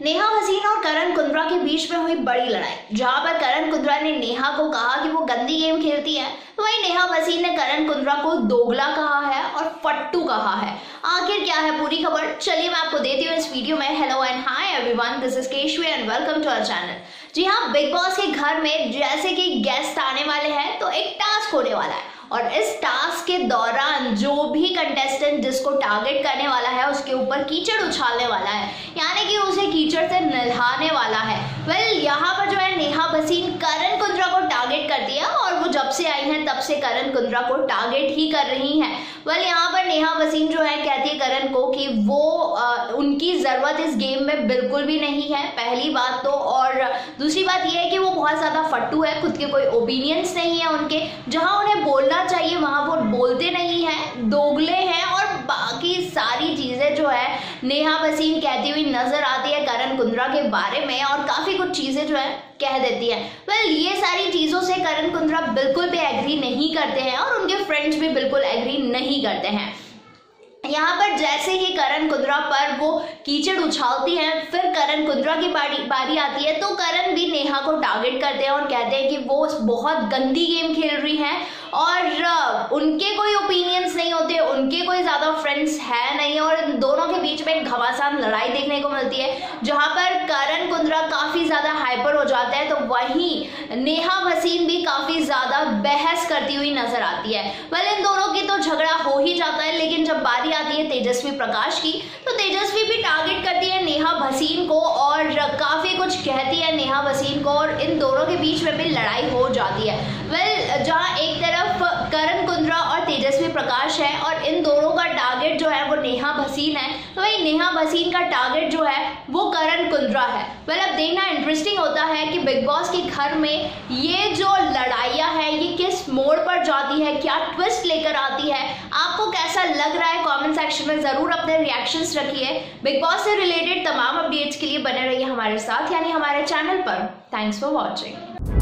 नेहा भसीन और करण कुंद्रा के बीच में हुई बड़ी लड़ाई। जहाँ पर करण कुंद्रा ने नेहा को कहा कि वो गंदी गेम खेलती है, वहीं नेहा भसीन ने करण कुंद्रा को दोगला कहा है और फट्टू कहा है। आखिर क्या है पूरी खबर? चलिए मैं आपको देती हूँ इस वीडियो में। Hello and hi everyone this is Keshavi and welcome to our channel जी हाँ बिग बॉस के घर में जैसे कि गेस्ट आने वाले हैं तो एक टास्क होने वाला है। और इस टास्क के दौरान जो भी कंटेस्टेंट जिसको टारगेट करने वाला है, उसके ऊपर कीचड़ उछालने वाला है। यानी कि उसे कीचड़ से नहाने वाला वेल well, यहाँ पर जो है नेहा भसीन करण कुंद्रा को टारगेट करती है और वो से आई हैं तब से करण कुंद्रा को टारगेट ही कर रही हैं। वेल यहाँ पर नेहा वसीम जो है कहती है करण को कि वो आ, उनकी ज़रूरत इस गेम में बिल्कुल भी नहीं है। पहली बात तो और दूसरी बात यह है कि वो बहुत ज़्यादा फट्टू है खुद के कोई ओपिनियंस नहीं है उनके। जहाँ उन्हें बोलना चाहिए वहाँ वो बोलते नहीं हैं। दोगले हैं और बाकी सारी चीज़ें जो है नेहा बसीन कहती हुई नज़र आती है करण कुंद्रा के बारे में और काफ़ी कुछ चीज़ें जो है कह देती है। वेल well, ये सारी चीज़ों से करण कुंद्रा बिल्कुल भी एग्री नहीं करते हैं और उनके फ्रेंड्स भी बिल्कुल एग्री नहीं करते हैं। यहाँ पर जैसे ही करण कुंद्रा पर वो कीचड़ उछालती हैं, फिर करण कुंद्रा की बारी बारी आती है तो करण भी नेहा को टारगेट करते हैं और कहते हैं कि वो बहुत गंदी गेम खेल रही हैं और उनके कोई ओपिनियंस नहीं होते, उनके कोई ज़्यादा फ्रेंड्स है नहीं और इन दोनों के बीच में एक घमासान लड़ाई देखने को मिलती है, जहाँ पर करण कुंद्रा काफ़ी ज़्यादा हाइपर हो जाता है तो वहीं नेहा भसीन भी काफ़ी ज़्यादा बहस करती हुई नज़र आती है। वेल इन दोनों की तो झगड़ा हो ही जाता है लेकिन जब बारी आती है तेजस्वी प्रकाश की तो तेजस्वी भी टारगेट करती है नेहा भसीन को और काफ़ी कुछ कहती है नेहा भसीन को और इन दोनों के बीच में भी लड़ाई हो जाती है। वेल well, जहाँ एक तरफ़ करण कुंद्रा और तेजस्वी प्रकाश है और इन दोनों का टारगेट जो है वो नेहा भसीन है तो वही नेहा भसीन का टारगेट जो है वो करण कुंद्रा है। वेल well, अब देखना इंटरेस्टिंग होता है कि बिग बॉस के घर में ये जो लड़ाइयाँ है ये किस मोड़ पर जाती है क्या ट्विस्ट लेकर आती है कैसा लग रहा है कमेंट सेक्शन में ज़रूर अपने रिएक्शंस रखिए। बिग बॉस से रिलेटेड तमाम अपडेट्स के लिए बने रहिए हमारे साथ, यानी हमारे चैनल पर। Thanks for watching